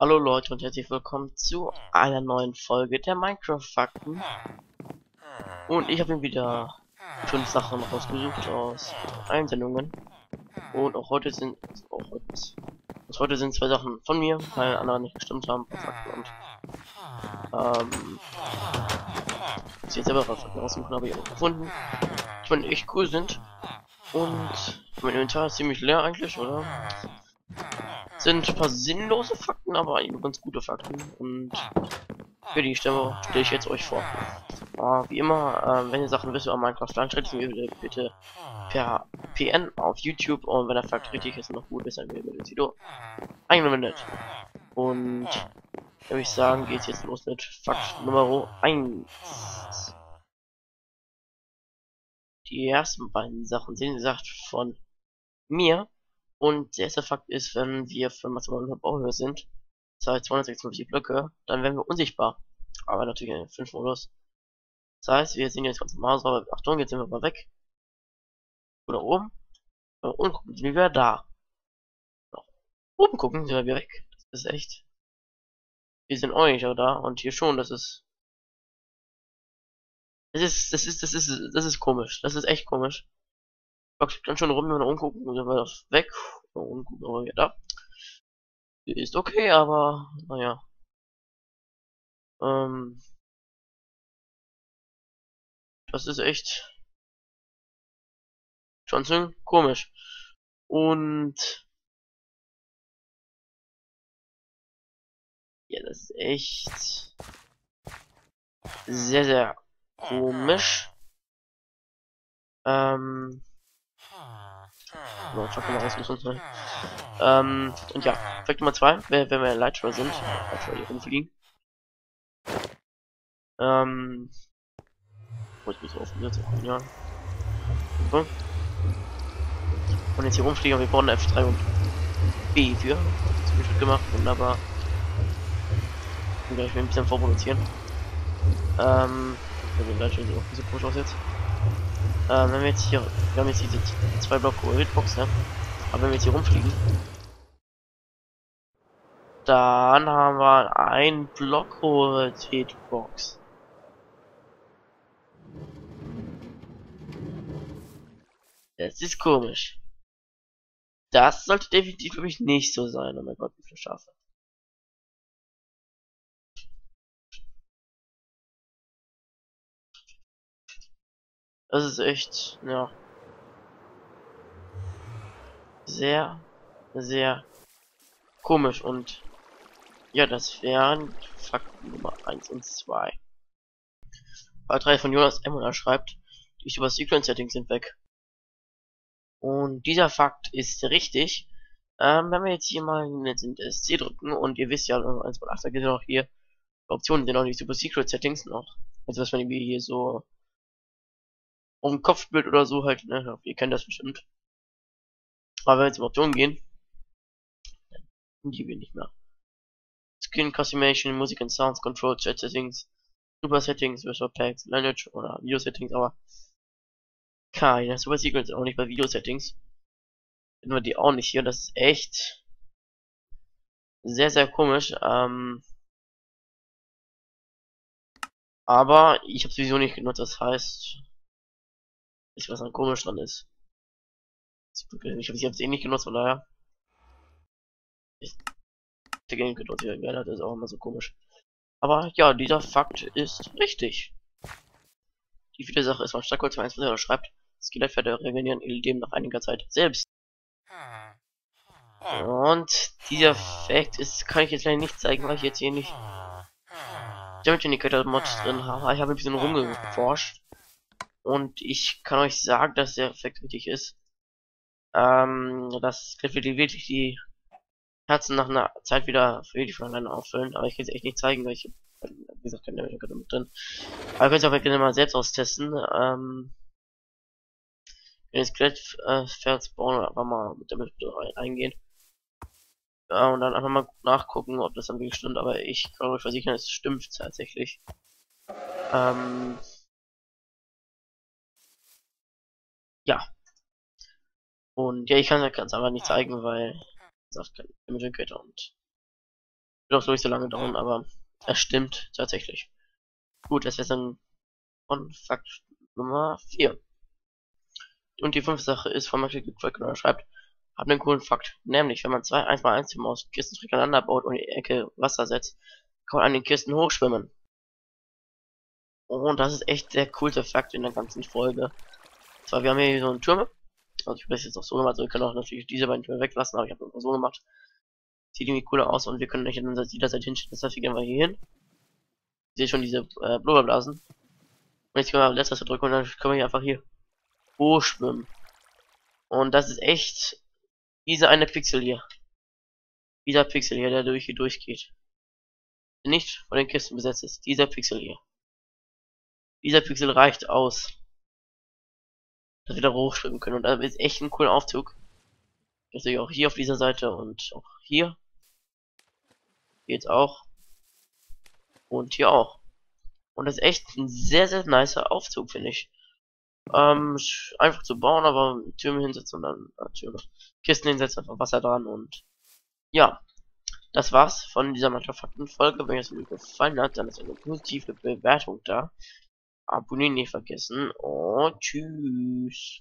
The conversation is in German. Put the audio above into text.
Hallo Leute und herzlich willkommen zu einer neuen Folge der Minecraft-Fakten. Und ich habe mir wieder fünf Sachen rausgesucht aus Einsendungen. Und auch heute sind auch heute, also heute sind zwei Sachen von mir, weil andere nicht gestimmt haben, Fakten und ähm, ich jetzt selber Fakten raussuchen, habe ich auch gefunden. Ich meine, echt cool sind. Und mein Inventar ist ziemlich leer eigentlich, oder? Sind ein paar sinnlose Fakten, aber ganz gute Fakten. Und für die Stimme stelle ich jetzt euch vor. Äh, wie immer, äh, wenn ihr Sachen wisst über Minecraft, dann schreibt mir bitte, per PN auf YouTube. Und wenn der Fakt richtig ist und noch gut ist, dann wird das Video eingeblendet. Und würde ich sagen, geht's jetzt los mit Fakt Nummer 1. Die ersten beiden Sachen sind gesagt von mir und der erste Fakt ist, wenn wir für maximale Bauhöhe sind, das heißt 256 Blöcke, dann werden wir unsichtbar. Aber natürlich in 5 Modus. Das heißt, wir sind jetzt ganz normal, so, Achtung, jetzt sind wir mal weg. Oder oben. Und gucken, sind wir da. Nach oben gucken, sind wir weg. Das ist echt. Wir sind auch nicht da und hier schon, das ist. Das ist, das ist, das ist, das ist komisch. Das ist echt komisch ganz schön rum, wenn wir umgucken, dann war das weg. Und gucken wir wieder da. Ist okay, aber naja. Ähm, das ist echt schon so komisch. Und ja, das ist echt sehr, sehr komisch. Ähm, so, fuck mal rausgesucht. Ähm, und ja, Fakt Nummer 2, wenn, wenn wir in Lightshore sind, Lightshore hier rumfliegen. Ähm, wo ich mich so offen jetzt, ja. So. Und jetzt hier rumfliegen, wir brauchen F3 und B für. Das habe ich gemacht, wunderbar. Und gleich ein bisschen vorproduzieren. Ähm, wir sind gleich schon so, so komisch aus jetzt. Äh, wenn wir jetzt hier, wir haben jetzt diese zwei Block Hitbox, ne? Aber wenn wir jetzt hier rumfliegen, dann haben wir ein Block Hitbox. Das ist komisch. Das sollte definitiv für mich nicht so sein. Oh mein Gott, wie viele Schafe. Das ist echt, ja. Sehr, sehr komisch und ja, das wären Fakten Nummer 1 und 2. Part 3 von Jonas Emmer schreibt, die über Sequence Settings sind weg. Und dieser Fakt ist richtig. Ähm, wenn wir jetzt hier mal den SC drücken und ihr wisst ja, 1.8 da gibt es noch hier Optionen, die noch nicht Super Secret Settings noch. Also was man irgendwie hier so um Kopfbild oder so halt, ne? Ihr kennt das bestimmt. Aber wenn wir jetzt in Optionen gehen, dann die wir nicht mehr. Skin Customization, Music and Sounds, Control, Chat Settings, Super Settings, Visual Packs, Lineage oder Video Settings, aber keine Super Secrets auch nicht bei Video Settings. Finden wir die auch nicht hier, das ist echt sehr, sehr komisch. Ähm, aber ich habe sowieso nicht genutzt, das heißt, nicht, was dann komisch dran ist. Ich habe jetzt eh nicht genutzt, von daher. Ich der Game genutzt, ja, das ist auch immer so komisch. Aber ja, dieser Fakt ist richtig. Die viele Sache ist, man Starkholz 1 schreibt, Skelettpferde regenerieren ihr Leben nach einiger Zeit selbst. Und dieser Fakt ist, kann ich jetzt leider nicht zeigen, weil ich jetzt hier nicht Damage Indicator Mod drin habe. Ich habe ein bisschen rumgeforscht. Und ich kann euch sagen, dass der Effekt richtig ist. Ähm, das wird wirklich die Herzen nach einer Zeit wieder für die von auffüllen. Aber ich kann es echt nicht zeigen, weil ich, wie gesagt, keine Damage mit drin. Aber ihr könnt es auch gerne mal selbst austesten. Ähm, wenn ihr Skelett äh, Pferds bauen einfach mal mit damit eingehen. Ja, und dann einfach mal nachgucken, ob das dann wirklich stimmt. Aber ich kann euch versichern, es stimmt tatsächlich. Ähm, ja. Und ja, ich kann es einfach nicht zeigen, weil sagt kein Image Creator und Wird auch so nicht so lange dauern, aber es stimmt tatsächlich. Gut, das wäre dann von Fakt Nummer 4. Und die fünfte Sache ist von Magic Quack schreibt, hat einen coolen Fakt. Nämlich, wenn man zwei 1x1 Team aus Kisten durcheinander baut und in die Ecke Wasser setzt, kann man an den Kisten hochschwimmen. Und das ist echt der coolste Fakt in der ganzen Folge. Zwar, wir haben hier so einen Turm. Also ich habe das jetzt auch so gemacht, also wir können auch natürlich diese beiden Türme weglassen, aber ich habe das so gemacht. Sieht irgendwie cooler aus und wir können euch dann jederzeit hinstellen. Das heißt, wir gehen mal hier hin. Ich sehe schon diese äh, Blubberblasen. Und jetzt können wir letztes drücken und dann können wir hier einfach hier hochschwimmen. Und das ist echt dieser eine Pixel hier. Dieser Pixel hier, der durch hier durchgeht. Nicht von den Kisten besetzt ist. Dieser Pixel hier. Dieser Pixel reicht aus. Dass wir da hochschwimmen können. Und da ist echt ein cooler Aufzug. Natürlich auch hier auf dieser Seite und auch hier. Jetzt auch. Und hier auch. Und das ist echt ein sehr, sehr nicer Aufzug, finde ich. Ähm, einfach zu bauen, aber Türme hinsetzen und dann äh, Türme. Kisten hinsetzen, einfach Wasser dran und ja. Das war's von dieser Mantra-Fakten-Folge. Wenn euch das Video gefallen hat, dann ist eine positive Bewertung da. Abonnieren nicht vergessen und tschüss.